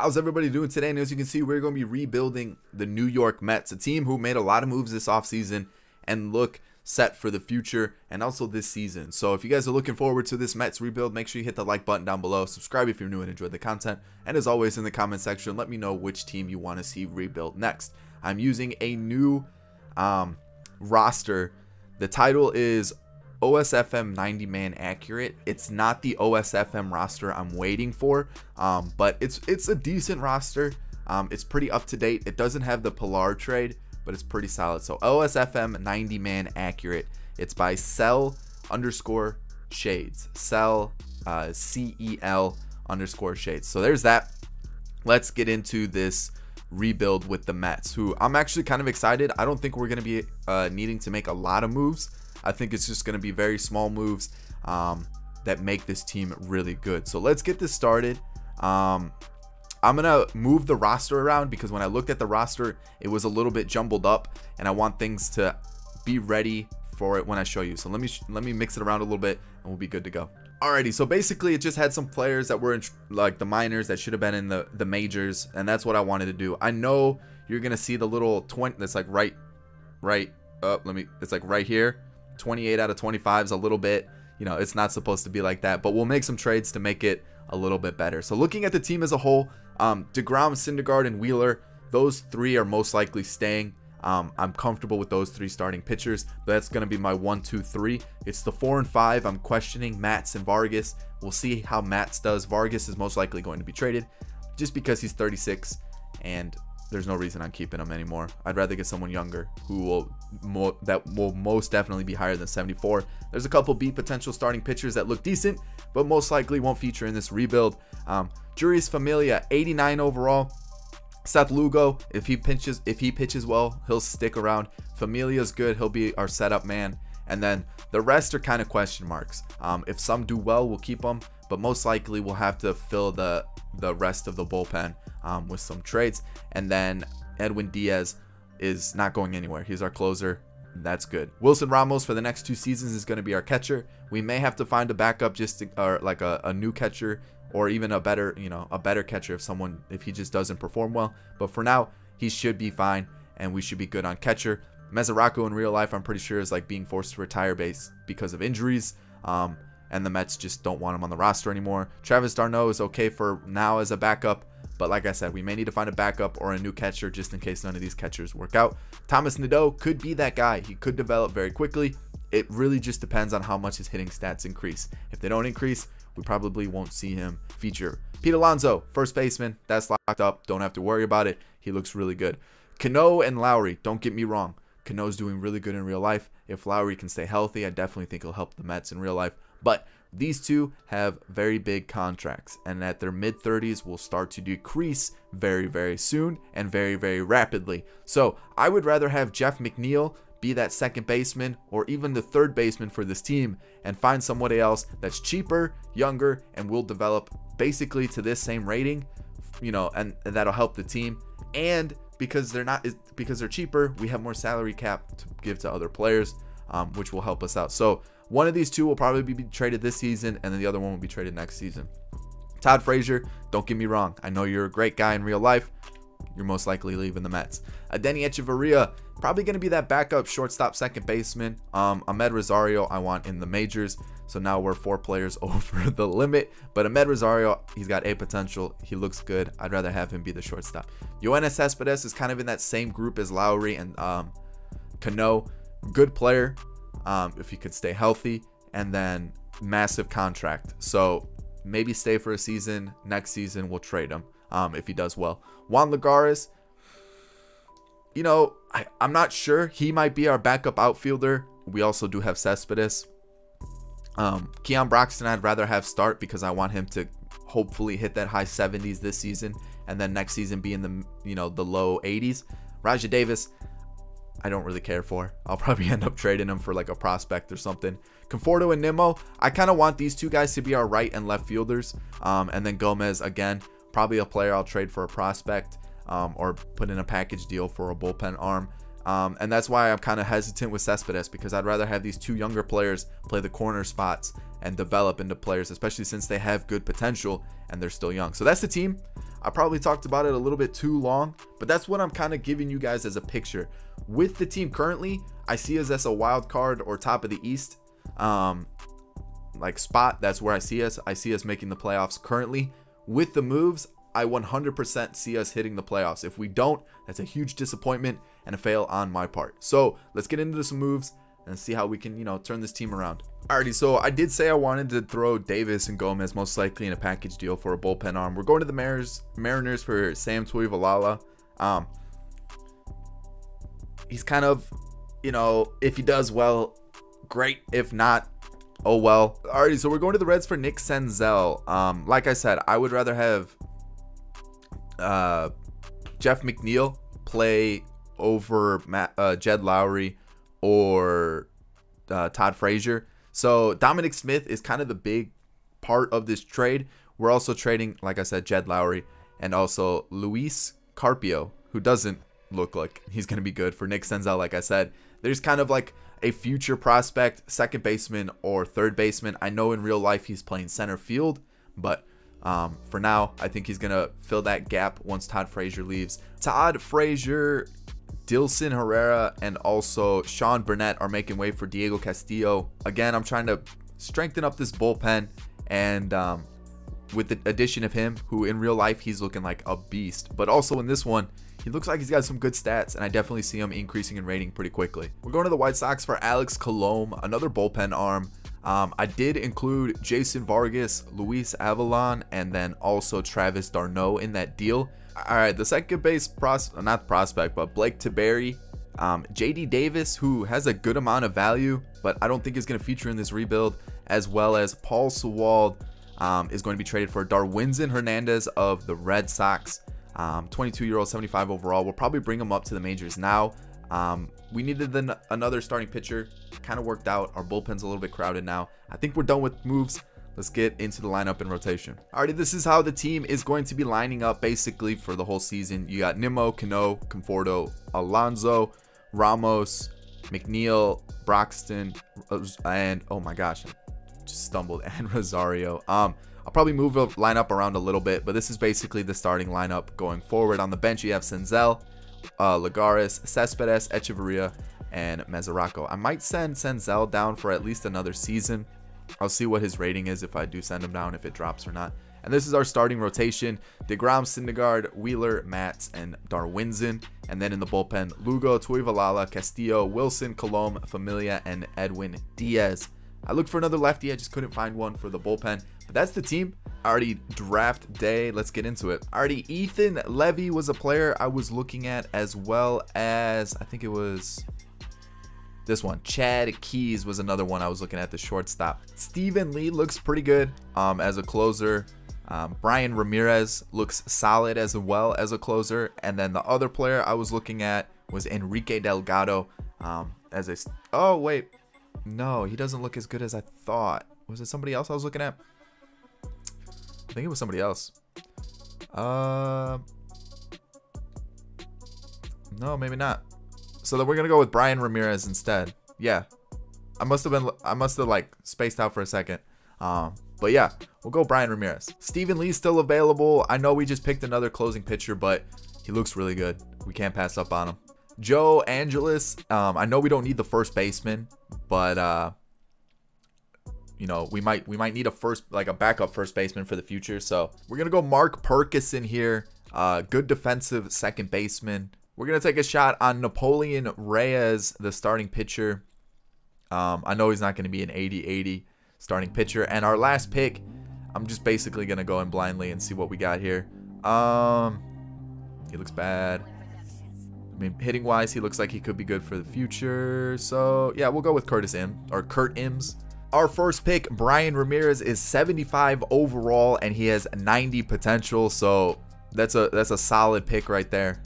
How's everybody doing today? And as you can see, we're going to be rebuilding the New York Mets, a team who made a lot of moves this offseason and look set for the future and also this season. So if you guys are looking forward to this Mets rebuild, make sure you hit the like button down below. Subscribe if you're new and enjoy the content. And as always, in the comment section, let me know which team you want to see rebuilt next. I'm using a new um, roster. The title is OSFM 90 man accurate. It's not the OSFM roster I'm waiting for, um, but it's it's a decent roster. Um, it's pretty up to date. It doesn't have the Pilar trade, but it's pretty solid. So OSFM 90 man accurate. It's by Cel underscore Shades. Cel uh, C E L underscore Shades. So there's that. Let's get into this rebuild with the Mets, who I'm actually kind of excited. I don't think we're going to be uh, needing to make a lot of moves. I think it's just going to be very small moves um, that make this team really good. So let's get this started. Um, I'm going to move the roster around because when I looked at the roster, it was a little bit jumbled up and I want things to be ready for it when I show you. So let me let me mix it around a little bit and we'll be good to go. Alrighty, so basically it just had some players that were in like the minors that should have been in the, the majors and that's what I wanted to do. I know you're going to see the little 20 that's like right, right up. Let me, it's like right here. 28 out of 25 is a little bit, you know, it's not supposed to be like that, but we'll make some trades to make it a little bit better. So looking at the team as a whole, um, DeGrom, Syndergaard, and Wheeler, those three are most likely staying. Um, I'm comfortable with those three starting pitchers. That's going to be my one, two, three. It's the four and five. I'm questioning Matz and Vargas. We'll see how Matz does. Vargas is most likely going to be traded just because he's 36 and there's no reason I'm keeping him anymore. I'd rather get someone younger who will that will most definitely be higher than 74. There's a couple B potential starting pitchers that look decent, but most likely won't feature in this rebuild. Um, Jeurys Familia, 89 overall. Seth Lugo, if he pitches, if he pitches well, he'll stick around. Familia's good; he'll be our setup man. And then the rest are kind of question marks. Um, if some do well, we'll keep them, but most likely we'll have to fill the the rest of the bullpen um, with some trades. And then Edwin Diaz is not going anywhere. He's our closer. That's good. Wilson Ramos for the next two seasons is going to be our catcher. We may have to find a backup just to, or like a, a new catcher or even a better, you know, a better catcher if someone if he just doesn't perform well. But for now, he should be fine and we should be good on catcher. Mesoraco in real life, I'm pretty sure is like being forced to retire base because of injuries. Um, and the Mets just don't want him on the roster anymore. Travis d'Arnaud is okay for now as a backup. But like I said, we may need to find a backup or a new catcher just in case none of these catchers work out. Thomas Nadeau could be that guy. He could develop very quickly. It really just depends on how much his hitting stats increase. If they don't increase, we probably won't see him feature. Pete Alonso, first baseman, that's locked up. Don't have to worry about it. He looks really good. Cano and Lowrie, don't get me wrong. Cano's doing really good in real life. If Lowrie can stay healthy, I definitely think he'll help the Mets in real life. But these two have very big contracts, and at their mid 30s will start to decrease very, very soon and very, very rapidly. So I would rather have Jeff McNeil be that second baseman or even the third baseman for this team and find somebody else that's cheaper, younger, and will develop basically to this same rating, you know, and, and that'll help the team. And because they're not because they're cheaper, we have more salary cap to give to other players, um, which will help us out. So one of these two will probably be traded this season, and then the other one will be traded next season. Todd Frazier, don't get me wrong. I know you're a great guy in real life. You're most likely leaving the Mets. Adeiny Hechavarria, probably going to be that backup shortstop second baseman. Um, Amed Rosario, I want in the majors. So now we're four players over the limit. But Amed Rosario, he's got a potential. He looks good. I'd rather have him be the shortstop. Yoenis Cespedes is kind of in that same group as Lowrie and um, Cano. Good player, um, if he could stay healthy, and then massive contract. So maybe stay for a season. Next season, we'll trade him um, if he does well. Juan Lagares, you know, I, I'm not sure. He might be our backup outfielder. We also do have Cespedes. Um, Keon Broxton, I'd rather have start because I want him to hopefully hit that high 70s this season and then next season be in the you know the low 80s. Rajai Davis, I don't really care for. I'll probably end up trading them for like a prospect or something. Conforto and Nimmo, I kind of want these two guys to be our right and left fielders. Um, and then Gomez, again, probably a player I'll trade for a prospect um, or put in a package deal for a bullpen arm. Um, and that's why I'm kind of hesitant with Cespedes because I'd rather have these two younger players play the corner spots and develop into players, especially since they have good potential and they're still young. So that's the team. I probably talked about it a little bit too long, but that's what I'm kind of giving you guys as a picture. With the team currently, I see us as a wild card or top of the East. Um, like spot, that's where I see us. I see us making the playoffs currently. With the moves, I 100% see us hitting the playoffs. If we don't, that's a huge disappointment and a fail on my part. So let's get into some moves and see how we can, you know, turn this team around. Alrighty, so I did say I wanted to throw Davis and Gomez most likely in a package deal for a bullpen arm. We're going to the Mariners, Mariners for Sam Tuivailala. Um, he's kind of, you know, if he does well, great. If not, oh well. Alrighty, so we're going to the Reds for Nick Senzel. Um, like I said, I would rather have uh, Jeff McNeil play over Matt, uh, Jed Lowrie or uh, Todd Frazier. So Dominic Smith is kind of the big part of this trade. We're also trading, like I said, Jed Lowrie and also Luis Carpio, who doesn't look like he's going to be good for Nick Senzel. Like I said, there's kind of like a future prospect, second baseman or third baseman. I know in real life he's playing center field, but um, for now, I think he's going to fill that gap once Todd Frazier leaves. Todd Frazier, Dilson Herrera, and also Sean Burnett are making way for Diego Castillo. Again, I'm trying to strengthen up this bullpen. And um, with the addition of him, who in real life, he's looking like a beast. But also in this one, he looks like he's got some good stats, and I definitely see him increasing in rating pretty quickly. We're going to the White Sox for Alex Colome, another bullpen arm. Um, I did include Jason Vargas, Luis Avalon, and then also Travis d'Arnaud in that deal. All right, the second base pros not prospect, but Blake Tiberi, um, JD Davis, who has a good amount of value, but I don't think is going to feature in this rebuild, as well as Paul Sewald um, is going to be traded for Darwinzon Hernandez of the Red Sox. Um, 22 year old, 75 overall. We'll probably bring him up to the majors now. Um, we needed the, another starting pitcher. Kind of worked out. Our bullpen's a little bit crowded now. I think we're done with moves. Let's get into the lineup and rotation. Alrighty, this is how the team is going to be lining up basically for the whole season. You got Nimmo, Cano, Conforto, Alonso, Ramos, McNeil, Broxton, and oh my gosh, just stumbled, and Rosario. Um, I'll probably move the lineup around a little bit, but this is basically the starting lineup going forward. On the bench, you have Senzel, uh, Lagares, Cespedes, Hechavarria, and Mesoraco. I might send Senzel down for at least another season. I'll see what his rating is if I do send him down, if it drops or not. And this is our starting rotation. DeGrom, Syndergaard, Wheeler, Matz, and Darwinzon. And then in the bullpen, Lugo, Tuivailala, Castillo, Wilson, Colome, Familia, and Edwin Diaz. I looked for another lefty. I just couldn't find one for the bullpen. But that's the team. Already draft day. Let's get into it. Already Ethan Levy was a player I was looking at as well as I think it was this one. Chad Keys was another one I was looking at the shortstop. Stephen Lee looks pretty good um, as a closer. Um, Brian Ramirez looks solid as well as a closer. And then the other player I was looking at was Enrique Delgado um, as a. Oh, wait. No, he doesn't look as good as I thought. Was it somebody else I was looking at? I think it was somebody else. Uh, no, maybe not. So then we're gonna go with Brian Ramirez instead. Yeah, I must have been. I must have like spaced out for a second. Um, but yeah, we'll go Brian Ramirez. Stephen Lee's still available. I know we just picked another closing pitcher, but he looks really good. We can't pass up on him. Joe Angeles. Um, I know we don't need the first baseman, but uh, you know we might we might need a first like a backup first baseman for the future. So we're gonna go Mark Perkison here. Uh, good defensive second baseman. We're gonna take a shot on Napoleon Reyes, the starting pitcher. Um, I know he's not gonna be an 80-80 starting pitcher. And our last pick, I'm just basically gonna go in blindly and see what we got here. Um, he looks bad. I mean, hitting wise, he looks like he could be good for the future. So yeah, we'll go with Curtis M or Kurt Ims. Our first pick, Brian Ramirez, is 75 overall, and he has 90 potential. So that's a that's a solid pick right there.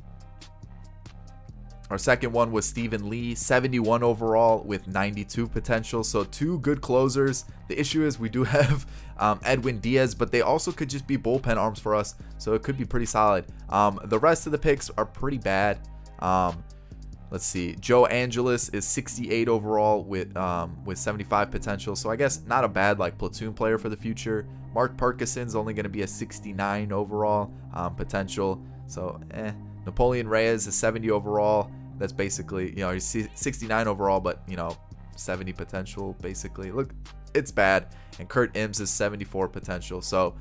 Our second one was Stephen Lee, 71 overall with 92 potential. So two good closers. The issue is we do have um, Edwin Diaz, but they also could just be bullpen arms for us. So it could be pretty solid. Um, the rest of the picks are pretty bad. Um, Let's see. Joe Angeles is 68 overall with um, with 75 potential. So I guess not a bad like platoon player for the future. Mark Parkinson's only going to be a 69 overall um, potential. So eh. Napoleon Reyes is 70 overall. That's basically you know he's 69 overall, but you know 70 potential basically. Look, it's bad. And Kurt Ims is 74 potential. So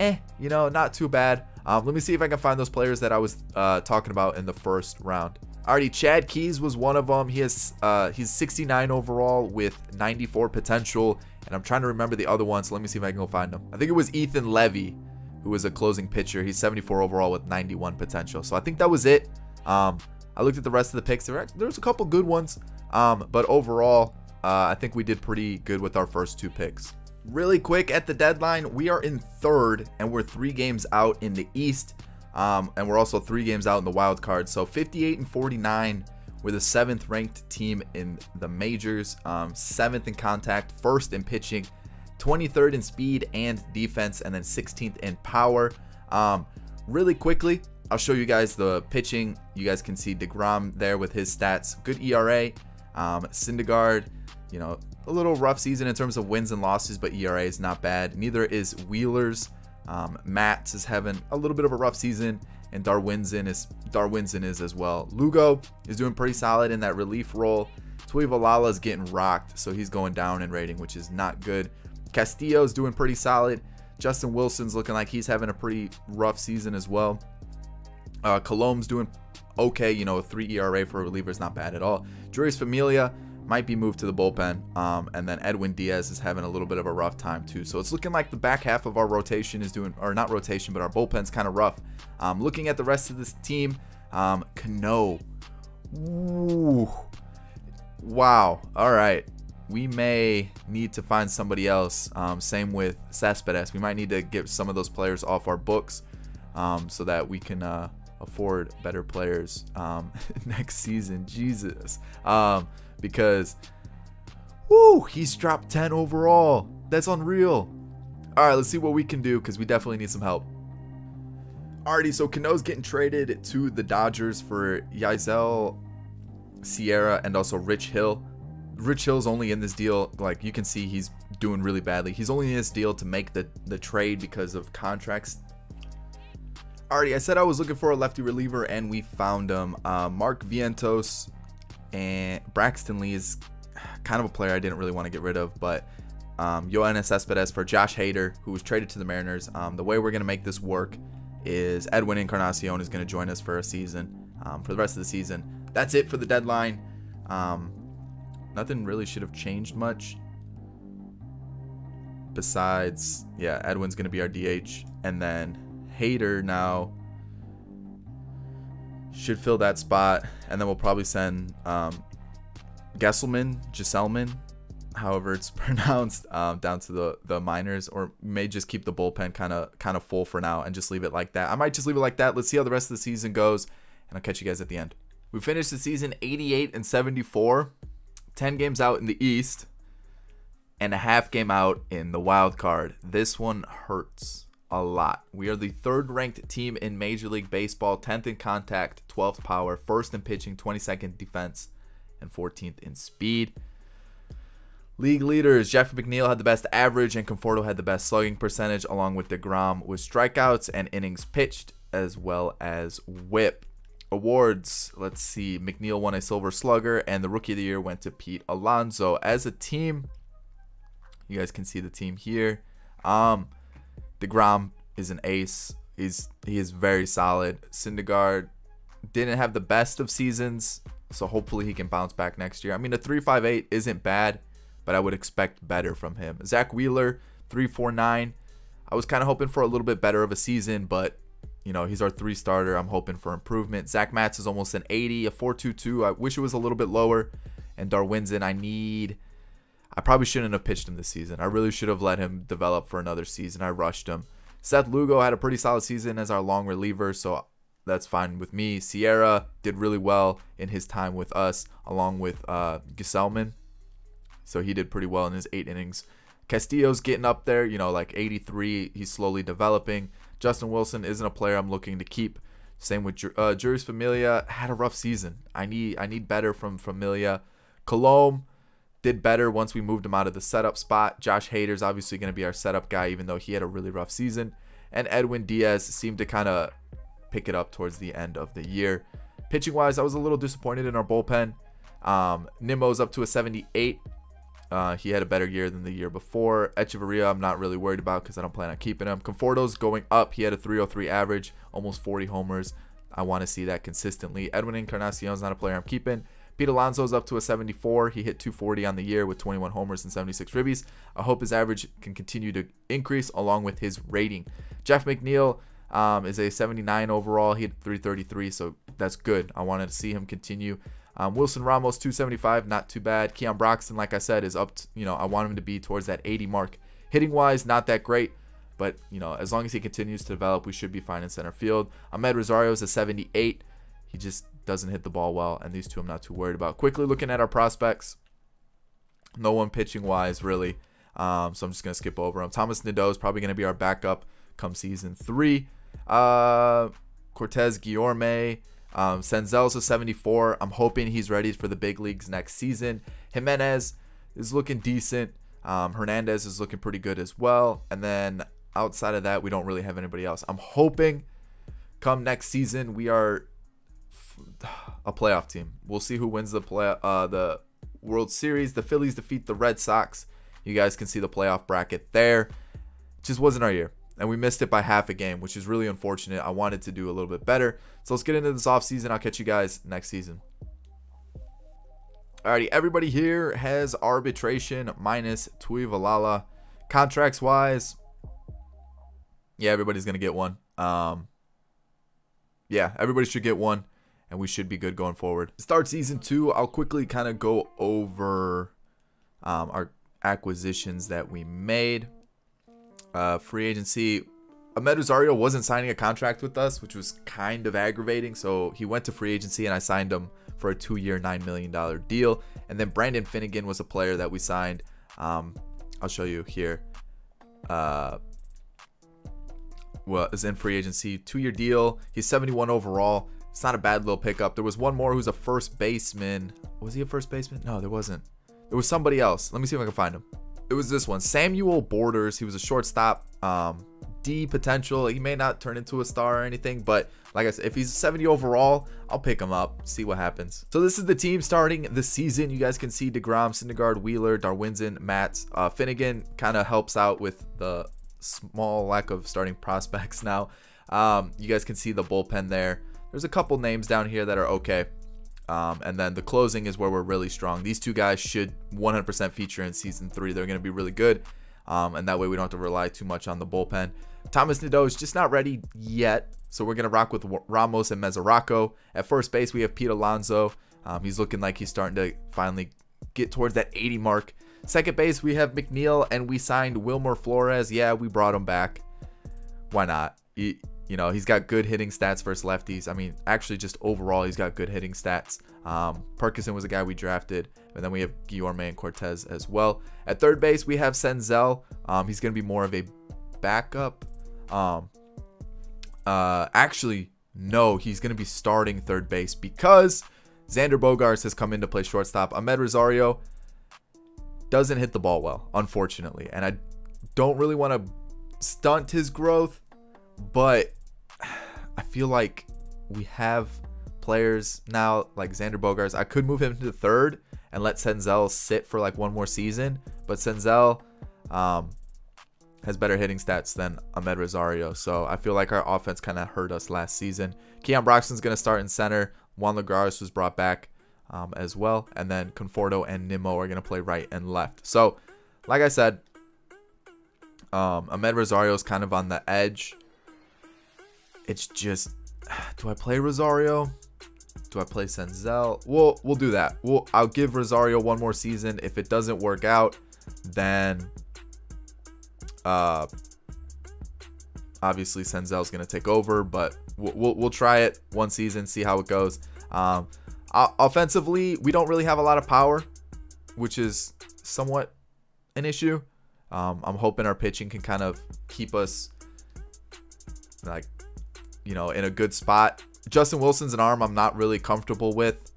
eh, you know, not too bad. Um, let me see if I can find those players that I was uh, talking about in the first round. Already, Chad Keys was one of them. He has uh, he's 69 overall with 94 potential, and I'm trying to remember the other ones. So let me see if I can go find them. I think it was Ethan Levy, who was a closing pitcher. He's 74 overall with 91 potential. So I think that was it. Um, I looked at the rest of the picks. There, there's a couple good ones, um, but overall, uh, I think we did pretty good with our first two picks. Really quick at the deadline, we are in third, and we're three games out in the East. Um, and we're also three games out in the wild card. So 58 and 49. We're the seventh ranked team in the majors, um, seventh in contact, first in pitching, 23rd in speed and defense, and then 16th in power. Um, really quickly, I'll show you guys the pitching. You guys can see DeGrom there with his stats. Good ERA. Um, Syndergaard, you know, a little rough season in terms of wins and losses, but ERA is not bad. Neither is Wheeler's. Um, Matz is having a little bit of a rough season, and Darwinzon is Darwinzon is as well. Lugo is doing pretty solid in that relief role. Tuivailala is getting rocked, so he's going down in rating, which is not good. Castillo is doing pretty solid. Justin Wilson's looking like he's having a pretty rough season as well. Uh, Colome's doing okay. You know, a 3 ERA for a reliever is not bad at all. Jeurys Familia might be moved to the bullpen. Um, and then Edwin Diaz is having a little bit of a rough time too. So it's looking like the back half of our rotation is doing, or not rotation, but our bullpen's kind of rough. Um, looking at the rest of this team, um, Cano. Ooh. Wow. All right. We may need to find somebody else. Um, same with Cespedes. We might need to get some of those players off our books um, so that we can uh, afford better players um, next season. Jesus. Um, because whoo, he's dropped 10 overall. That's unreal. All right, let's see what we can do because we definitely need some help. Alrighty, so Cano's getting traded to the Dodgers for Yaisel Sierra and also Rich Hill. Rich Hill's only in this deal, like you can see he's doing really badly. He's only in this deal to make the, the trade because of contracts. Alrighty, I said I was looking for a lefty reliever and we found him. Uh, Mark Vientos and Braxton Lee is kind of a player I didn't really want to get rid of, but um, Yoenis for Josh Hader, who was traded to the Mariners. Um, the way we're going to make this work is Edwin Encarnacion is going to join us for a season, um, for the rest of the season. That's it for the deadline. Um, nothing really should have changed much. Besides, yeah, Edwin's going to be our DH. And then Hader now should fill that spot, and then we'll probably send um, Gesselman, Gisselman, however it's pronounced, um, down to the the minors, or may just keep the bullpen kind of kind of full for now and just leave it like that. I might just leave it like that. Let's see how the rest of the season goes, and I'll catch you guys at the end. We finished the season 88 and 74, 10 games out in the East, and a half game out in the wild card. This one hurts a lot. We are the third ranked team in Major League Baseball, 10th in contact, 12th power, first in pitching, 22nd defense, and 14th in speed. League leaders Jeffrey McNeil had the best average, and Conforto had the best slugging percentage, along with DeGrom with strikeouts and innings pitched, as well as whip. Awards, let's see. McNeil won a Silver Slugger, and the Rookie of the Year went to Pete Alonso. As a team, you guys can see the team here. Um, DeGrom is an ace. He's he is very solid. Syndergaard didn't have the best of seasons, so hopefully he can bounce back next year. I mean, a 3.58 isn't bad, but I would expect better from him. Zack Wheeler, 3.49. I was kind of hoping for a little bit better of a season, but you know, he's our three starter. I'm hoping for improvement. Zach Matz is almost an 80, a 4.22. I wish it was a little bit lower. And Darwinzon, I need I probably shouldn't have pitched him this season. I really should have let him develop for another season. I rushed him. Seth Lugo had a pretty solid season as our long reliever, so that's fine with me. Sierra did really well in his time with us, along with uh, Gesselman. So he did pretty well in his eight innings. Castillo's getting up there, you know, like 83. He's slowly developing. Justin Wilson isn't a player I'm looking to keep Same with uh, Jeurys Familia. Had a rough season. I need I need better from Familia. Colome did better once we moved him out of the setup spot. Josh Hader's obviously going to be our setup guy, even though he had a really rough season. And Edwin Diaz seemed to kind of pick it up towards the end of the year. Pitching wise, I was a little disappointed in our bullpen. Um, Nimmo's up to a 78. Uh, he had a better year than the year before. Hechavarria, I'm not really worried about because I don't plan on keeping him. Conforto's going up. He had a 303 average, almost 40 homers. I want to see that consistently. Edwin Encarnacion's not a player I'm keeping. Pete Alonso's up to a 74. He hit 240 on the year with 21 homers and 76 ribbies. I hope his average can continue to increase along with his rating. Jeff McNeil um, is a 79 overall. He hit 333, so that's good. I wanted to see him continue. Um, Wilson Ramos 275, not too bad. Keon Broxton, like I said, is up. To, you know, I want him to be towards that 80 mark. Hitting wise, not that great, but you know, as long as he continues to develop, we should be fine in center field. Amed Rosario is a 78. He just doesn't hit the ball well, and these two I'm not too worried about. Quickly looking at our prospects, no one pitching wise really, um, so I'm just gonna skip over him. Thomas Nadeau is probably gonna be our backup come season three. Uh, Cortes Guillorme, um, Senzel's a 74. I'm hoping he's ready for the big leagues next season. Jimenez is looking decent. Um, Hernandez is looking pretty good as well. And then outside of that, we don't really have anybody else. I'm hoping come next season we are a playoff team. We'll see who wins the play uh, the World Series. The Phillies defeat the Red Sox. You guys can see the playoff bracket there. Just wasn't our year. And we missed it by half a game, which is really unfortunate. I wanted to do a little bit better. So let's get into this offseason. I'll catch you guys next season. Alrighty, everybody here has arbitration minus Tuivailala. Contracts wise, yeah, everybody's gonna get one. Um, yeah, everybody should get one and we should be good going forward. Start season two, I'll quickly kind of go over um, our acquisitions that we made. Uh, free agency, Amed Rosario wasn't signing a contract with us, which was kind of aggravating. So he went to free agency and I signed him for a two-year, $9 million deal. And then Brandon Finnegan was a player that we signed. Um, I'll show you here. Uh, well, is in free agency, two-year deal. He's 71 overall. It's not a bad little pickup. There was one more who's a first baseman. Was he a first baseman? No, there wasn't. There was somebody else. Let me see if I can find him. It was this one, Samuel Borders. He was a shortstop. Um, D potential. He may not turn into a star or anything, but like I said, if he's 70 overall, I'll pick him up, see what happens. So this is the team starting the season. You guys can see DeGrom, Syndergaard, Wheeler, Darwinzon, Matz. Uh, Finnegan kind of helps out with the small lack of starting prospects now. Um, you guys can see the bullpen there. There's a couple names down here that are okay. Um, and then the closing is where we're really strong. These two guys should 100% feature in season three. They're going to be really good. Um, and that way we don't have to rely too much on the bullpen. Thomas Nadeau is just not ready yet. So we're going to rock with Ramos and Mesoraco. At first base, we have Pete Alonso. Um, he's looking like he's starting to finally get towards that 80 mark. Second base, we have McNeil, and we signed Wilmer Flores. Yeah, we brought him back. Why not? He, you know, he's got good hitting stats versus lefties. I mean, actually, just overall, he's got good hitting stats. Um, Parkinson was a guy we drafted, and then we have Guillorme and Cortez as well. At third base, we have Senzel. Um, he's going to be more of a backup. Um, uh, actually, no, he's going to be starting third base because Xander Bogaerts has come in to play shortstop. Amed Rosario doesn't hit the ball well, unfortunately, and I don't really want to stunt his growth, but I feel like we have players now like Xander Bogaerts. I could move him to the third and let Senzel sit for like one more season, but Senzel um, has better hitting stats than Amed Rosario. So I feel like our offense kind of hurt us last season. Keon Broxton's going to start in center. Juan Lagares was brought back um, as well. And then Conforto and Nimmo are going to play right and left. So, like I said, um, Amed Rosario is kind of on the edge it's just, do I play Rosario? Do I play Senzel? We'll we'll do that. We'll I'll give Rosario one more season. If it doesn't work out, then uh obviously Senzel's gonna take over, but we'll, we'll, we'll try it one season, see how it goes. Um, offensively, we don't really have a lot of power, which is somewhat an issue. Um, I'm hoping our pitching can kind of keep us like you know, in a good spot. Justin Wilson's an arm I'm not really comfortable with.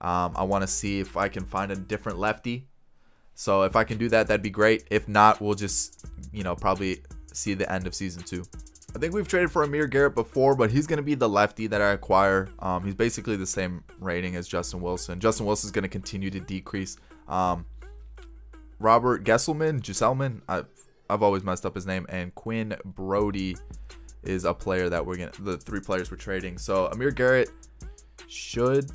Um, I want to see if I can find a different lefty. So if I can do that, that'd be great. If not, we'll just, you know, probably see the end of season two. I think we've traded for Amir Garrett before, but he's going to be the lefty that I acquire. Um, he's basically the same rating as Justin Wilson. Justin Wilson is going to continue to decrease. Um, Robert Gesselman, Gesselman, I've, I've always messed up his name, and Quinn Brody is a player that we're to, the three players we're trading. So Amir Garrett should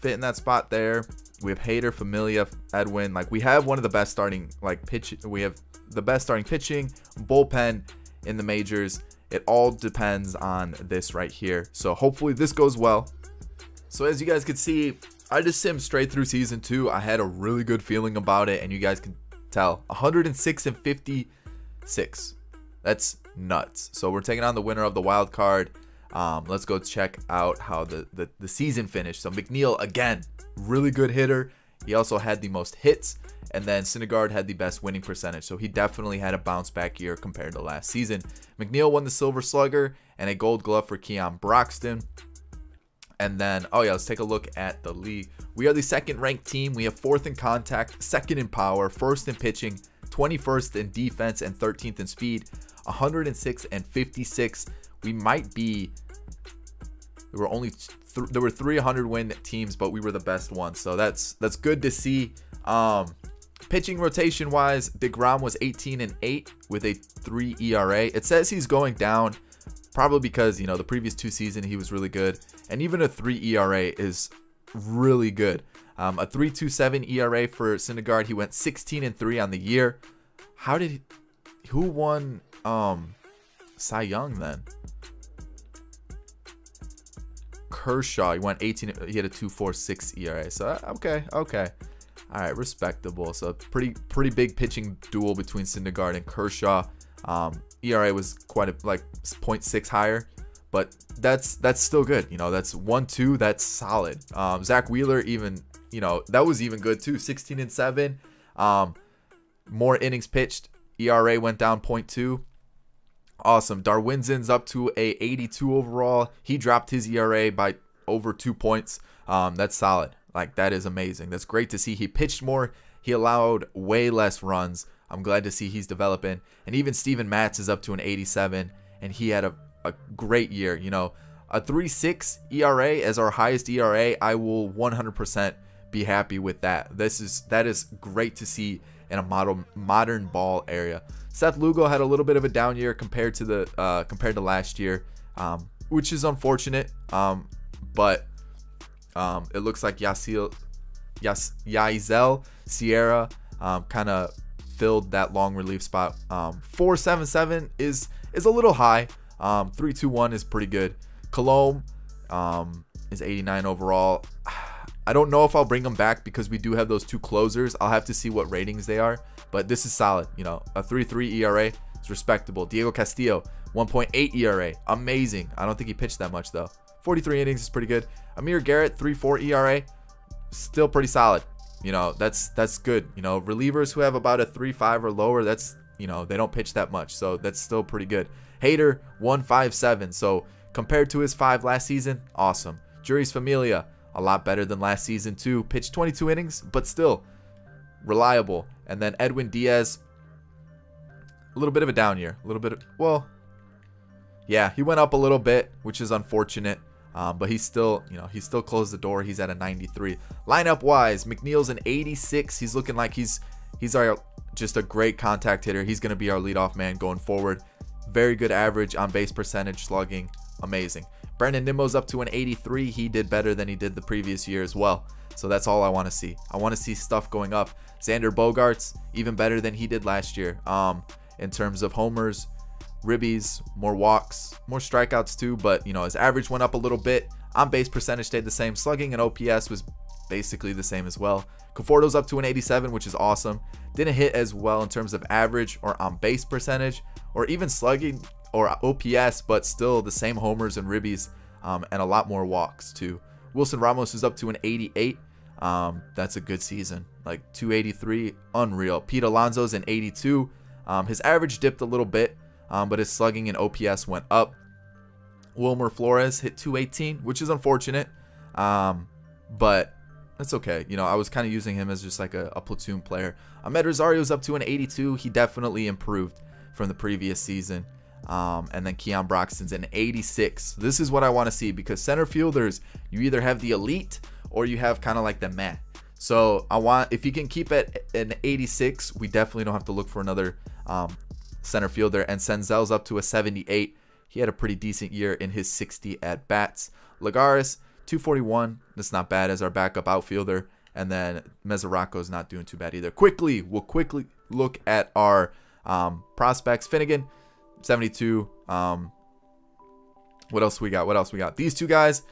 fit in that spot there. We have Hader, Familia, Edwin. Like we have one of the best starting like pitch. We have the best starting pitching, bullpen, in the majors. It all depends on this right here. So hopefully this goes well. So as you guys can see, I just simmed straight through season two. I had a really good feeling about it, and you guys can tell 106 and 56. That's nuts. So we're taking on the winner of the wild card. Um, let's go check out how the, the, the season finished. So McNeil, again, really good hitter. He also had the most hits, and then Syndergaard had the best winning percentage. So he definitely had a bounce back year compared to last season. McNeil won the Silver Slugger and a Gold Glove for Keon Broxton. And then, oh yeah, let's take a look at the league. We are the second ranked team. We have fourth in contact, second in power, first in pitching, 21st in defense, and 13th in speed. 106 and 56. We might be. We were only th there were 300 win teams, but we were the best one. So that's that's good to see. Um, pitching rotation wise, Degrom was 18 and 8 with a 3 ERA. It says he's going down, probably because you know the previous two seasons he was really good, and even a 3 ERA is really good. Um, a 3.27 ERA for Syndergaard. He went 16 and 3 on the year. How did he, who won um Cy Young then? Kershaw. He went 18. He had a 2.46 ERA. So uh, okay, okay. All right, respectable. So pretty pretty big pitching duel between Syndergaard and Kershaw. Um, ERA was quite a, like 0.6 higher, but that's that's still good. You know, that's one two. That's solid. Um, Zack Wheeler even you know that was even good too. 16 and seven. Um, more innings pitched. ERA went down 0.2. Awesome. Darwinzon's up to a 82 overall. He dropped his ERA by over two points. Um, that's solid. Like that is amazing. That's great to see. He pitched more. He allowed way less runs. I'm glad to see he's developing. And even Steven Matz is up to an 87, and he had a, a great year. You know, a 3.6 ERA as our highest ERA. I will 100% be happy with that. This is that is great to see in a model modern ball area. Seth Lugo had a little bit of a down year compared to the uh, compared to last year, um, which is unfortunate. Um, but um, it looks like Yasil, Yas, Yaisel Sierra um, kind of filled that long relief spot. Um, 477 is is a little high. Um, 321 is pretty good. Colome um, is 89 overall. I don't know if I'll bring them back because we do have those two closers. I'll have to see what ratings they are, but this is solid. You know, a 3-3 ERA is respectable. Diego Castillo, 1.8 ERA, amazing. I don't think he pitched that much though. 43 innings is pretty good. Amir Garrett, 3-4 ERA, still pretty solid. You know, that's that's good. You know, relievers who have about a 3-5 or lower, that's, you know, they don't pitch that much. So that's still pretty good. Hader, 1-5-7. So compared to his 5 last season, awesome. Jeurys Familia, a lot better than last season too. Pitched 22 innings, but still reliable. And then Edwin Diaz, a little bit of a down year. A little bit of, well, yeah, he went up a little bit, which is unfortunate. Um, but he's still, you know, he still closed the door. He's at a 93. Lineup wise, McNeil's an 86. He's looking like he's he's our just a great contact hitter. He's going to be our leadoff man going forward. Very good average on base percentage, slugging, amazing. Brandon Nimmo's up to an 83. He did better than he did the previous year as well. So that's all I want to see. I want to see stuff going up. Xander Bogaerts even better than he did last year. Um, in terms of homers, ribbies, more walks, more strikeouts too, but you know, his average went up a little bit. On base percentage stayed the same. Slugging and OPS was basically the same as well. Conforto's up to an 87, which is awesome. Didn't hit as well in terms of average or on base percentage or even slugging or OPS, but still the same homers and ribbies um, and a lot more walks too. Wilson Ramos is up to an 88. Um, that's a good season. Like 283, unreal. Pete Alonso's an 82. Um, his average dipped a little bit, um, but his slugging and OPS went up. Wilmer Flores hit 218, which is unfortunate. Um, but that's okay. You know, I was kind of using him as just like a, a platoon player. Amed Rosario's up to an 82. He definitely improved from the previous season. Um, and then Keon Broxton's an 86. This is what I want to see because center fielders, you either have the elite or you have kind of like the meh. So I want if you can keep it an 86, we definitely don't have to look for another um, center fielder. And Senzel's up to a 78. He had a pretty decent year in his 60 at bats. Lagares 241. That's not bad as our backup outfielder. And then is not doing too bad either. Quickly, we'll quickly look at our um, prospects. Finnegan 72. Um, what else we got? What else we got? These two guys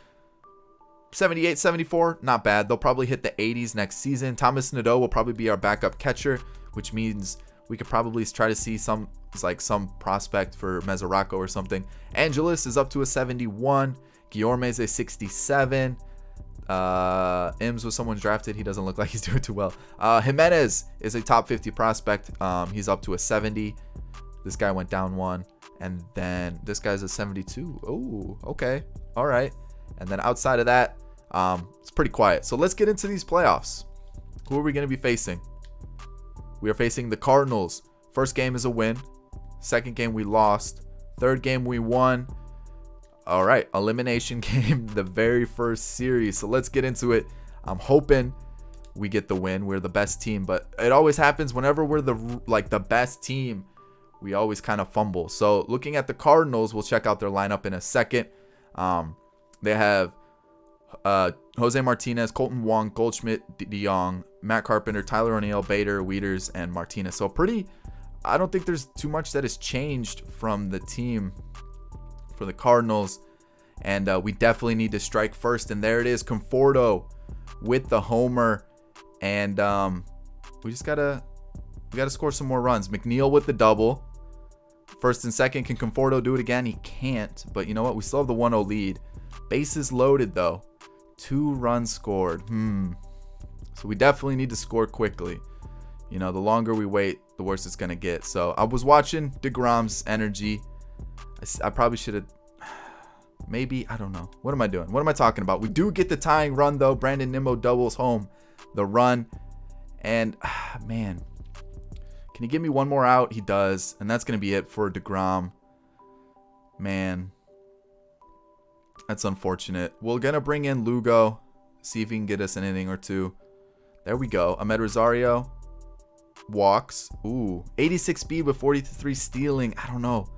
78, 74, not bad. They'll probably hit the 80s next season. Thomas Nadeau will probably be our backup catcher, which means we could probably try to see some like some prospect for Mesoraco or something. Angeles is up to a 71. Guillorme is a 67. Uh, Ims was someone drafted. He doesn't look like he's doing too well. Uh, Jimenez is a top 50 prospect. Um, he's up to a 70. This guy went down one. And then this guy's a 72. Oh, okay. All right. And then outside of that, um, it's pretty quiet. So let's get into these playoffs. Who are we going to be facing? We are facing the Cardinals. First game is a win. Second game we lost. Third game we won. All right, elimination game, the very first series. So let's get into it. I'm hoping we get the win. We're the best team, but it always happens whenever we're the like the best team, we always kind of fumble. So looking at the Cardinals, we'll check out their lineup in a second. Um, they have uh, Jose Martinez, Kolten Wong, Goldschmidt, DeJong, Matt Carpenter, Tyler O'Neill, Bader, Wieters, and Martinez. So pretty. I don't think there's too much that has changed from the team for the Cardinals, and uh, we definitely need to strike first. And there it is, Conforto with the homer, and um, we just gotta we gotta score some more runs. McNeil with the double. First and second, can Conforto do it again? He can't, but you know what? We still have the 1-0 lead. Bases loaded though. Two runs scored. Hmm. So we definitely need to score quickly. You know, the longer we wait, the worse it's going to get. So I was watching DeGrom's energy. I, I probably should have. Maybe, I don't know. What am I doing? What am I talking about? We do get the tying run, though. Brandon Nimmo doubles home the run. And, man, can he give me one more out? He does. And that's going to be it for DeGrom. Man, that's unfortunate. We're going to bring in Lugo. See if he can get us an inning or two. There we go. Amed Rosario walks. Ooh, 86 speed with 43 stealing. I don't know.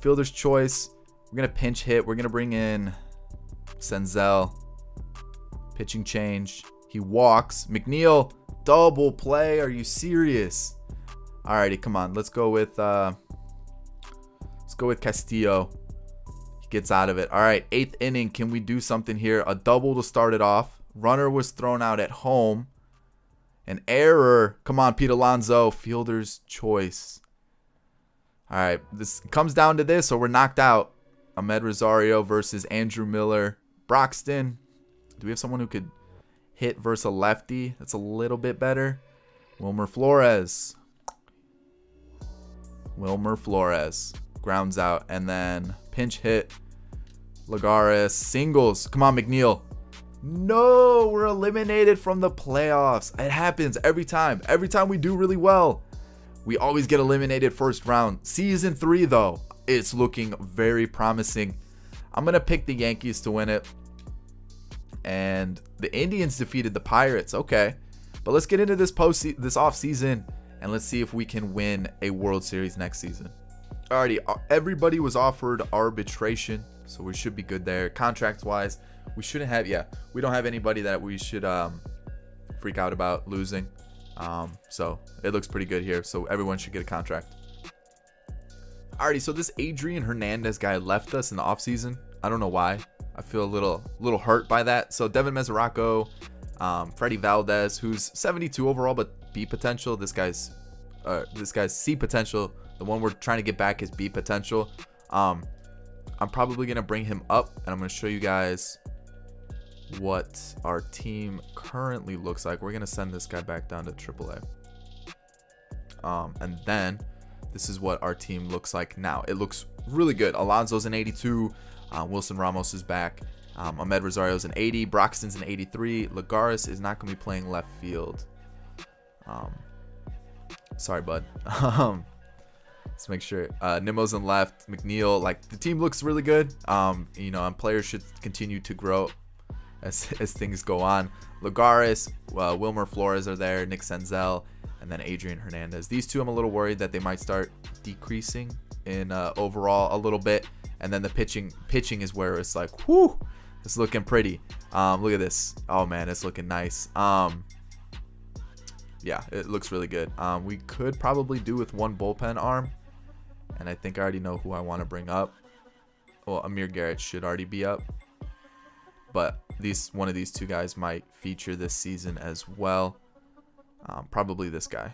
Fielder's choice. We're going to pinch hit. We're going to bring in Senzel. Pitching change. He walks. McNeil, double play. Are you serious? Alrighty, come on. Let's go with uh let's go with Castillo He gets out of it. All right, eighth inning. Can we do something here? A double to start it off. Runner was thrown out at home. An error. Come on, Pete Alonso. Fielder's choice. All right, this comes down to this, or we're knocked out. Amed Rosario versus Andrew Miller. Broxton. Do we have someone who could hit versus a lefty? That's a little bit better. Wilmer Flores. Wilmer Flores grounds out, and then pinch hit. Lagares singles. Come on, McNeil. No, we're eliminated from the playoffs. It happens every time. Every time we do really well, we always get eliminated first round. Season three, though, it's looking very promising. I'm gonna pick the Yankees to win it, and the Indians defeated the Pirates. Okay, but let's get into this post this off season and let's see if we can win a World Series next season. Alrighty, uh, everybody was offered arbitration, so we should be good there. Contract wise, we shouldn't have, yeah, we don't have anybody that we should um, freak out about losing. Um, so it looks pretty good here. So everyone should get a contract. Alrighty, so this Adrian Hernandez guy left us in the offseason. I don't know why. I feel a little little hurt by that. So Devin Mesoraco, um, Freddie Valdez, who's 72 overall but B potential. This guy's uh, this guy's C potential. The one we're trying to get back is B potential. Um, I'm probably to bring him up and I'm to show you guys what our team currently looks like. We're to send this guy back down to AAA. Um, and then this is what our team looks like now. It looks really good. Alonso's an 82. Uh, Wilson Ramos is back. Um, Amed Rosario's an 80. Broxton's an 83. Lagares is not going to be playing left field. Um, sorry, bud. um, let's make sure. Uh, Nimmo's in left. McNeil, like, the team looks really good. Um, you know, and players should continue to grow as, as things go on. Lagares, uh, Wilmer Flores are there. Nick Senzel, and then Adrian Hernandez. These two, I'm a little worried that they might start decreasing in uh, overall a little bit. And then the pitching, pitching is where it's like, whoo, it's looking pretty. Um, look at this. Oh man, it's looking nice. Um, yeah, it looks really good. Um, we could probably do with one bullpen arm, and I think I already know who I want to bring up. Well, Amir Garrett should already be up, but these one of these two guys might feature this season as well. Um, probably this guy,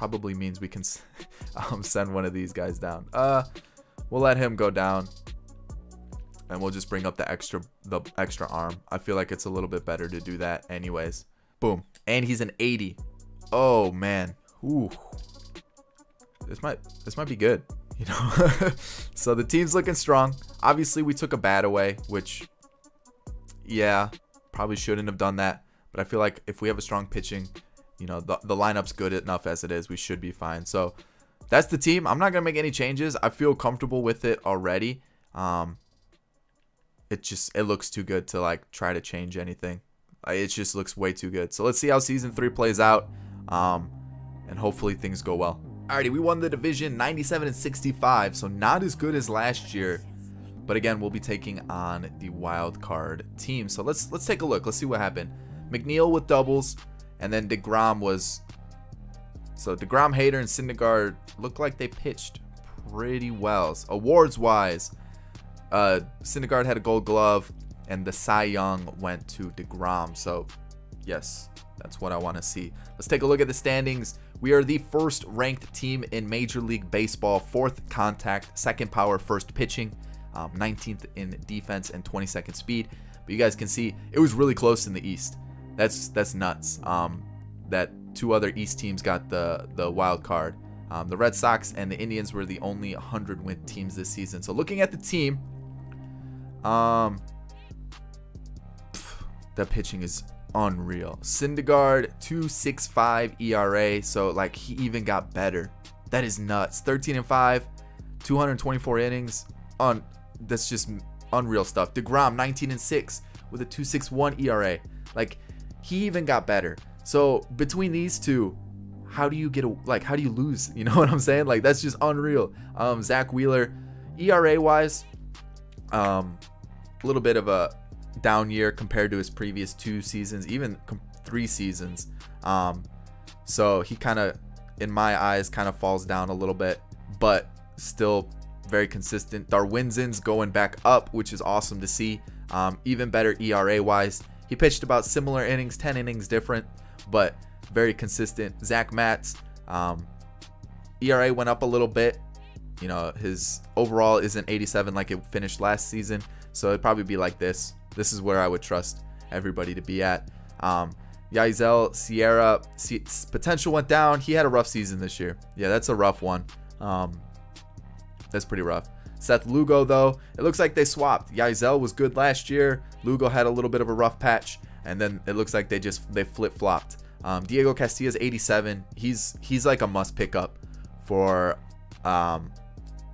probably means we can um, send one of these guys down. Uh, we'll let him go down and we'll just bring up the extra the extra arm. I feel like it's a little bit better to do that anyways. Boom. And he's an 80. Oh man. Ooh. This might this might be good, you know. so the team's looking strong. Obviously, we took a bat away, which yeah, probably shouldn't have done that. But I feel like if we have a strong pitching, you know, the, the lineup's good enough as it is. We should be fine. So that's the team. I'm not going to make any changes. I feel comfortable with it already. Um, it just it looks too good to like try to change anything. It just looks way too good. So let's see how season three plays out, um, and hopefully things go well. Alrighty, we won the division 97 and 65, so not as good as last year. But again, we'll be taking on the wild card team. So let's let's take a look. Let's see what happened. McNeil with doubles, and then Degrom was. So Degrom, Hader, and Syndergaard looked like they pitched pretty well. Awards wise, uh, Syndergaard had a Gold Glove, and the Cy Young went to Degrom. So, yes, that's what I want to see. Let's take a look at the standings. We are the first ranked team in Major League Baseball, fourth contact, second power, first pitching, um, 19th in defense, and 22nd speed. But you guys can see it was really close in the East. That's that's nuts. Um, that two other East teams got the the wild card. Um, the Red Sox and the Indians were the only 100 win teams this season. So looking at the team, um, that pitching is unreal. Syndergaard 2.65 ERA, so like he even got better. That is nuts. 13 and 5, 224 innings. On that's just unreal stuff. Degrom 19 and 6 with a 2.61 ERA. Like he even got better. So between these two, how do you get a like how do you lose? You know what I'm saying? Like that's just unreal. Um, Zack Wheeler, ERA wise, um, a little bit of a down year compared to his previous two seasons, even three seasons. Um, so he kind of, in my eyes, kind of falls down a little bit, but still very consistent. Darwinzon's going back up, which is awesome to see. Um, even better ERA wise. He pitched about similar innings, 10 innings different, but very consistent. Zach Matz, um, ERA went up a little bit. You know, his overall isn't 87 like it finished last season. So it'd probably be like this. This is where I would trust everybody to be at. Um, Sierra potential went down. He had a rough season this year. Yeah, that's a rough one. Um, that's pretty rough. Seth Lugo, though, it looks like they swapped. Yaisel was good last year. Lugo had a little bit of a rough patch, and then it looks like they just they flip flopped. Um, Diego Castillo's 87. He's he's like a must pick up for um,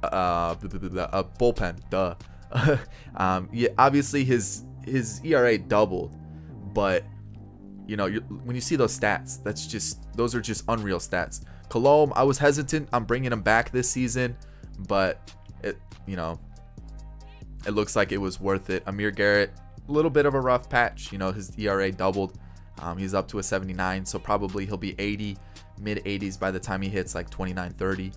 uh, a bullpen. Duh. um, yeah, obviously his his ERA doubled, but you know when you see those stats, that's just those are just unreal stats. Colome, I was hesitant on bringing him back this season, but it you know it looks like it was worth it. Amir Garrett, little bit of a rough patch. You know his ERA doubled. Um, he's up to a 79, so probably he'll be 80, mid 80s by the time he hits like 29, 30.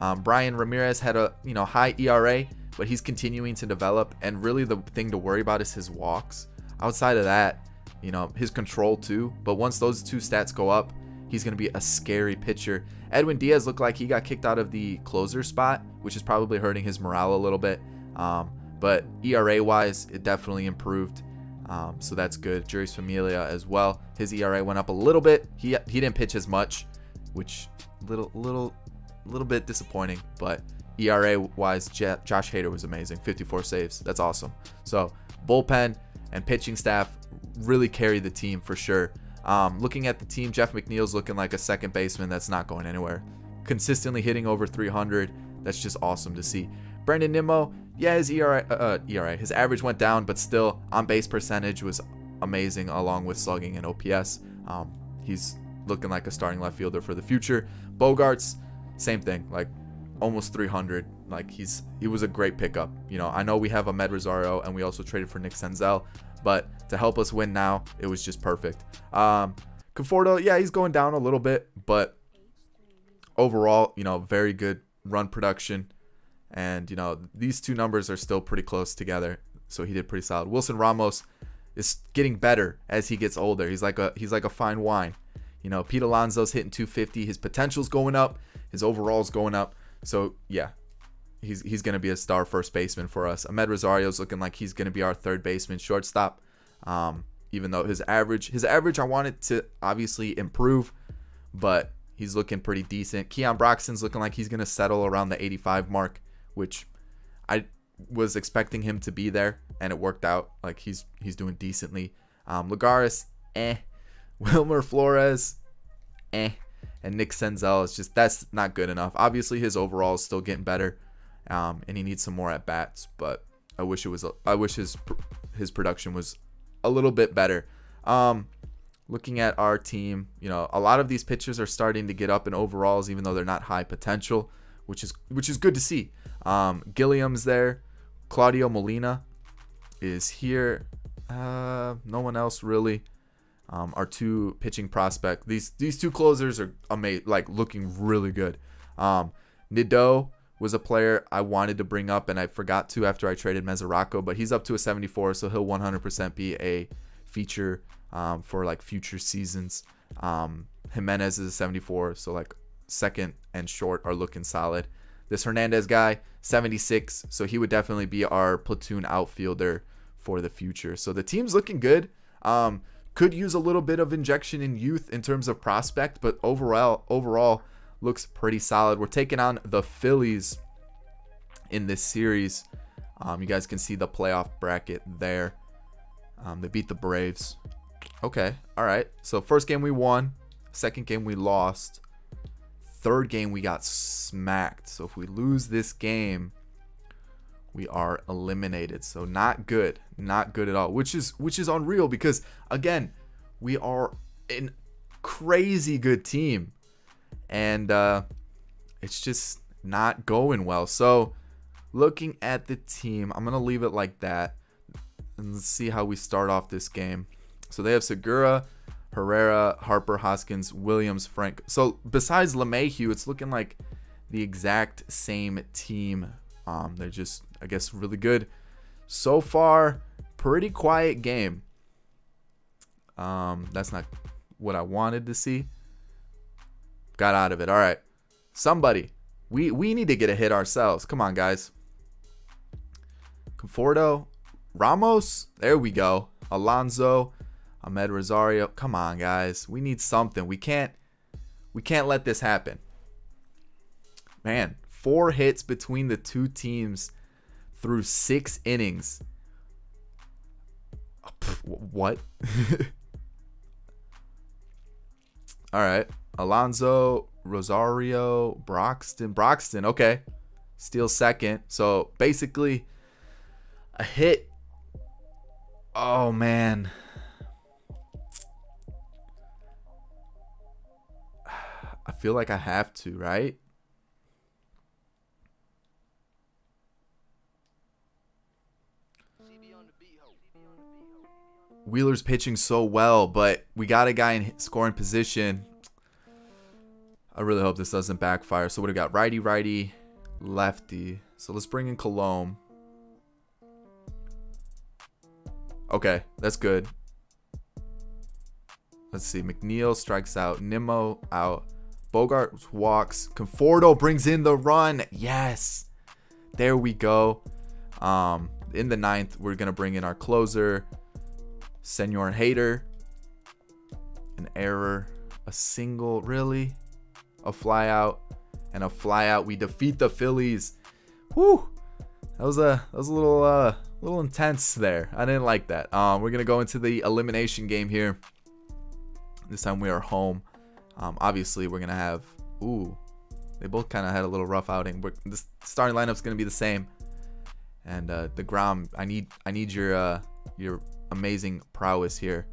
Um, Brian Ramirez had a you know high ERA but he's continuing to develop. And really, the thing to worry about is his walks. Outside of that, you know, his control too. But once those two stats go up, he's going to be a scary pitcher. Edwin Diaz looked like he got kicked out of the closer spot, which is probably hurting his morale a little bit. Um, but ERA wise, it definitely improved. Um, so that's good. Jeurys Familia as well. His ERA went up a little bit. He he didn't pitch as much, which little little a little bit disappointing, but ERA wise, J- Josh Hader was amazing. 54 saves. That's awesome. So bullpen and pitching staff really carry the team for sure. Um, looking at the team, Jeff McNeil's looking like a second baseman that's not going anywhere. Consistently hitting over 300. That's just awesome to see. Brandon Nimmo, yeah, his ERA, uh, uh ERA, his average went down, but still on base percentage was amazing along with slugging and OPS. Um, he's looking like a starting left fielder for the future. Bogaerts, same thing, like almost 300. Like he's he was a great pickup. You know, I know we have Amed Rosario and we also traded for Nick Senzel, but to help us win now, it was just perfect. Um, Conforto, yeah, he's going down a little bit, but overall, you know, very good run production. And, you know, these two numbers are still pretty close together. So he did pretty solid. Wilson Ramos is getting better as he gets older. He's like a he's like a fine wine. You know, Pete Alonso's hitting 250. His potential's going up. His overall's going up. So yeah, he's he's gonna be a star first baseman for us. Amed Rosario's looking like he's gonna be our third baseman, shortstop. Um, even though his average his average I wanted to obviously improve, but he's looking pretty decent. Keon Broxton's looking like he's gonna settle around the 85 mark, which I was expecting him to be there, and it worked out. Like he's he's doing decently. Um, eh. Wilmer Flores, eh. And Nick Senzel is just that's not good enough. Obviously, his overall is still getting better, um, and he needs some more at bats. But I wish it was. I wish his his production was a little bit better. Um, looking at our team, you know, a lot of these pitchers are starting to get up in overalls, even though they're not high potential, which is which is good to see. Um, Gilliam's there. Claudio Molina is here. Uh, no one else really. Um, our two pitching prospect. These these two closers are amazing, like looking really good. Um, Nido was a player I wanted to bring up and I forgot to after I traded Mesoraco, but he's up to a 74, so he'll 100% be a feature um, for like future seasons. Um, Jimenez is a 74, so like second and short are looking solid. This Hernandez guy, 76, so he would definitely be our platoon outfielder for the future. So the team's looking good. Um, could use a little bit of injection in youth in terms of prospect, but overall, overall looks pretty solid. We're taking on the Phillies in this series. Um, you guys can see the playoff bracket there. Um, they beat the Braves. Okay, all right. So first game we won, second game we lost, third game we got smacked. So if we lose this game, we are eliminated. So not good, not good at all. Which is which is unreal because again, we are an crazy good team, and uh, it's just not going well. So looking at the team, I'm gonna leave it like that, and let's see how we start off this game. So they have Segura, Herrera, Harper, Hoskins, Williams, Frank. So besides LeMahieu, it's looking like the exact same team. Um, they're just I guess, really good. So far, pretty quiet game. Um, that's not what I wanted to see. Got out of it. All right. Somebody. We we need to get a hit ourselves. Come on, guys. Conforto. Ramos. There we go. Alonso. Amed Rosario. Come on, guys. We need something. We can't we can't let this happen. Man, four hits between the two teams through six innings. What? All right. Alonso, Rosario, Broxton. Broxton, okay. Steal second. So basically, a hit. Oh, man. Feel like I have to, right? Wheeler's pitching so well, but we got a guy in scoring position. I really hope this doesn't backfire. So what do we got? Righty, righty, lefty. So let's bring in Colome. Okay, that's good. Let's see. McNeil strikes out. Nimmo out. Bogart walks. Conforto brings in the run. Yes. There we go. Um, in the ninth, we're going to bring in our closer. Senor Hader. An error. A single. Really? A flyout. and a fly out. We defeat the Phillies. Whew. That was a that was a little uh little intense there. I didn't like that. Um, we're gonna go into the elimination game here. This time we are home. Um, obviously we're gonna have ooh, they both kind of had a little rough outing. But the starting lineup's gonna be the same. And uh, deGrom, I need I need your uh, your amazing prowess here.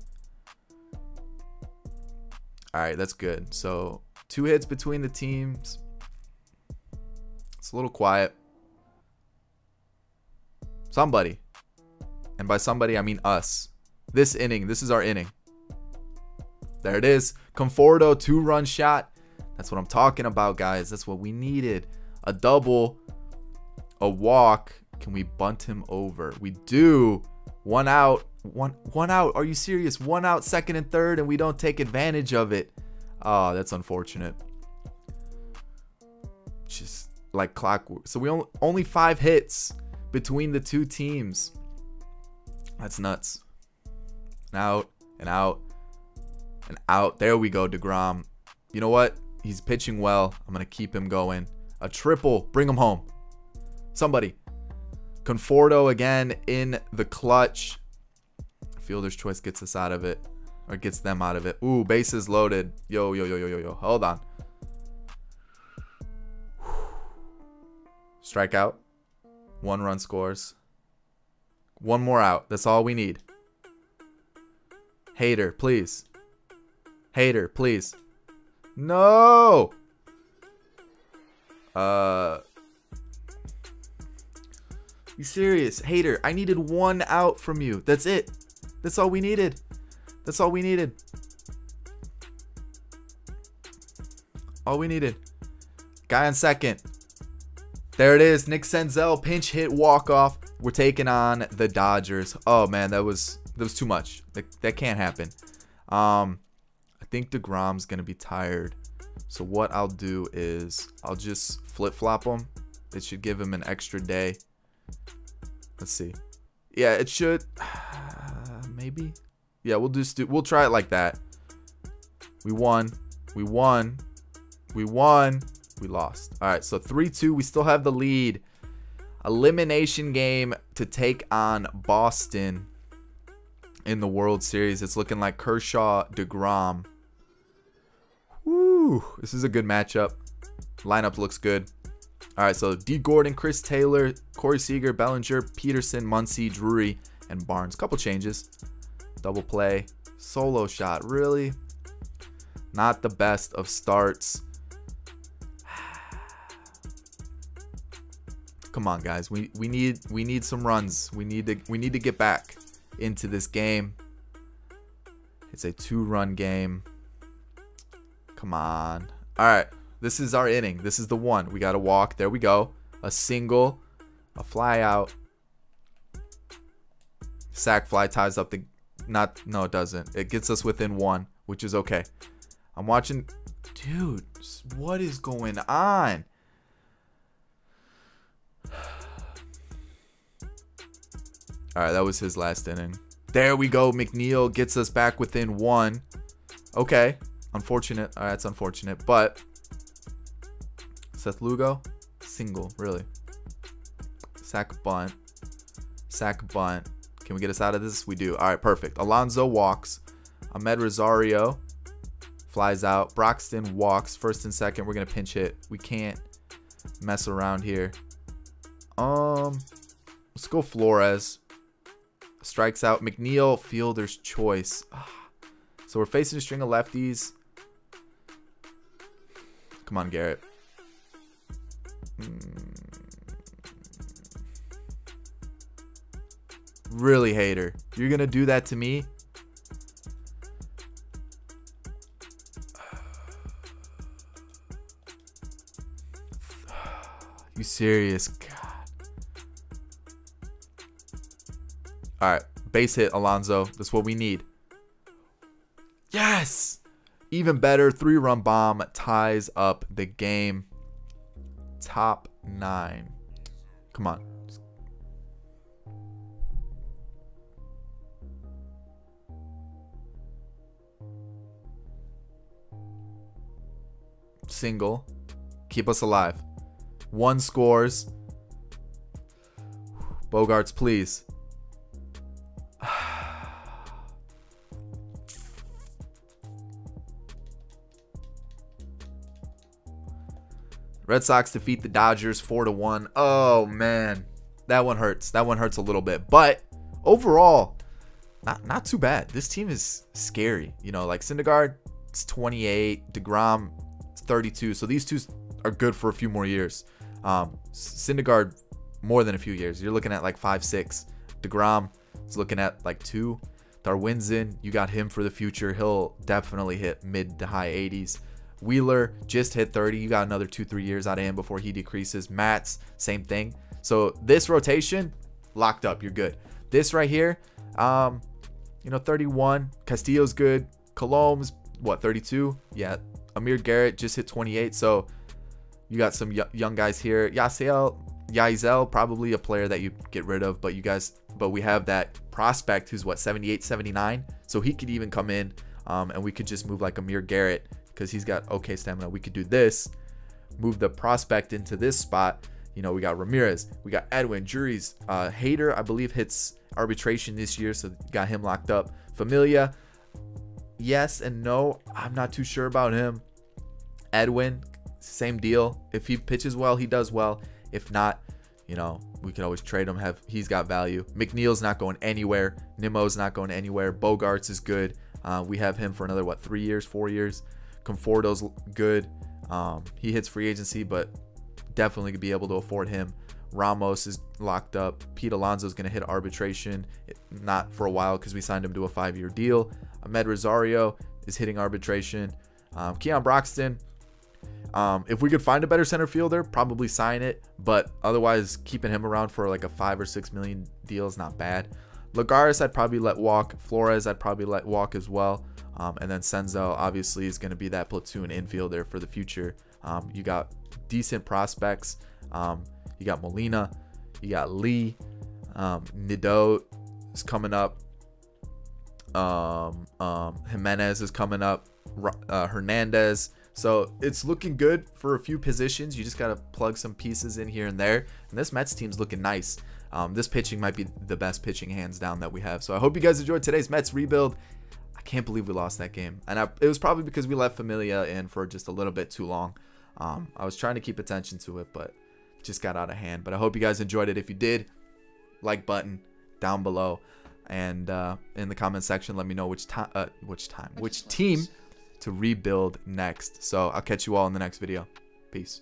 All right, that's good. So two hits between the teams. It's a little quiet. Somebody. And by somebody, I mean us. This inning, this is our inning. There it is. Conforto, two run shot. That's what I'm talking about, guys. That's what we needed. A double, a walk. Can we bunt him over? We do. One out. One one out. Are you serious? One out, second and third, and we don't take advantage of it. Oh, that's unfortunate. Just like clockwork. So we only only five hits between the two teams. That's nuts. And out and out and out. There we go, DeGrom. You know what? He's pitching well. I'm going to keep him going. A triple. Bring him home. Somebody. Conforto again in the clutch. Fielder's choice gets us out of it. Or gets them out of it. Ooh, bases loaded. Yo, yo, yo, yo, yo, yo. Hold on. Strikeout. One run scores. One more out. That's all we need. Hader, please. Hader, please. No! Uh... You serious? Hader, I needed one out from you. That's it. That's all we needed. That's all we needed. All we needed. Guy on second. There it is. Nick Senzel pinch hit walk off. We're taking on the Dodgers. Oh man, that was that was too much. That, that can't happen. Um, think Degrom's gonna be tired. So what I'll do is I'll just flip flop him. It should give him an extra day. Let's see. Yeah, it should. maybe. Yeah, we'll just do. We'll try it like that. We won. We won. We won we lost. All right, so 3-2. We still have the lead. Elimination game to take on Boston in the World Series. It's looking like Kershaw, DeGrom. This is a good matchup. Lineup looks good. All right, so D. Gordon, Chris Taylor, Corey Seager, Bellinger, Pederson, Muncy, Drury, and Barnes. Couple changes. Double play. Solo shot. Really? Not the best of starts. Come on, guys. We we need we need some runs. We need to we need to get back into this game. It's a two-run game. Come on. All right. This is our inning. This is the one. We got to walk. There we go. A single, a fly out. Sac fly ties up the not no it doesn't. It gets us within one, which is okay. I'm watching dude, what is going on? All right, that was his last inning. There we go. McNeil gets us back within one. Okay. Unfortunate. All right, that's unfortunate. But Seth Lugo, single, really. Sack bunt. Sack bunt. Can we get us out of this? We do. All right, perfect. Alonso walks. Amed Rosario flies out. Broxton walks. First and second. We're going to pinch hit. We can't mess around here. Um, let's go Flores. Strikes out. McNeil, fielder's choice. So we're facing a string of lefties. Come on, Garrett. Mm. Really, Hader. You're going to do that to me? You serious? God. All right, base hit, Alonso. That's what we need. Yes! Even better, three run bomb ties up the game. Top nine. Come on. Single. Keep us alive. One scores. Bogaerts, please. Red Sox defeat the Dodgers 4 to 1. Oh man. That one hurts. That one hurts a little bit. But overall, not not too bad. This team is scary. You know, like Syndergaard, it's 28, DeGrom, it's 32. So these two are good for a few more years. Um, Syndergaard, more than a few years. You're looking at like five, six. DeGrom is looking at like two. Darwinzon. you got him for the future. He'll definitely hit mid to high 80s. Wheeler just hit 30. You got another two, three years out of him before he decreases. Matz, same thing. So this rotation, locked up. You're good. This right here, um, you know, 31. Castillo's good. Colome's what 32? Yeah. Amir Garrett just hit 28. So you got some young guys here. Yasiel, Yazel, probably a player that you get rid of, but you guys, but we have that prospect who's what 78, 79. So he could even come in, um, and we could just move like Amir Garrett because he's got okay stamina. We could do this, move the prospect into this spot. You know, we got Ramirez, we got Edwin, Jeurys, uh, Hader, I believe hits arbitration this year, so got him locked up. Familia, yes and no. I'm not too sure about him. Edwin, same deal. If he pitches well, he does well. If not, you know, we could always trade him. Have he's got value. McNeil's not going anywhere. Nimmo's not going anywhere. Bogaerts is good. Uh, we have him for another what three years, four years. Conforto's good. Um, he hits free agency, but definitely could be able to afford him. Ramos is locked up. Pete Alonso is going to hit arbitration, not for a while because we signed him to a five-year deal. Amed Rosario is hitting arbitration. Um, Keon Broxton, um, if we could find a better center fielder, probably sign it. But otherwise, keeping him around for like a five or six million deal is not bad. Lagares, I'd probably let walk. Flores, I'd probably let walk as well. Um, and then Senzel obviously is going to be that platoon infielder for the future. Um, you got decent prospects. Um, you got Molina, you got Lee, um, Nido is coming up. Um, um, Jimenez is coming up. Uh, Hernandez. So it's looking good for a few positions. You just got to plug some pieces in here and there. And this Mets team's looking nice. Um, this pitching might be the best pitching hands down that we have. So I hope you guys enjoyed today's Mets rebuild. I can't believe we lost that game. And I, it was probably because we left Familia in for just a little bit too long. Um, I was trying to keep attention to it, but just got out of hand. But I hope you guys enjoyed it. If you did, like button down below. And uh, in the comment section, let me know which time, uh, which time, which team to rebuild next. So I'll catch you all in the next video. Peace.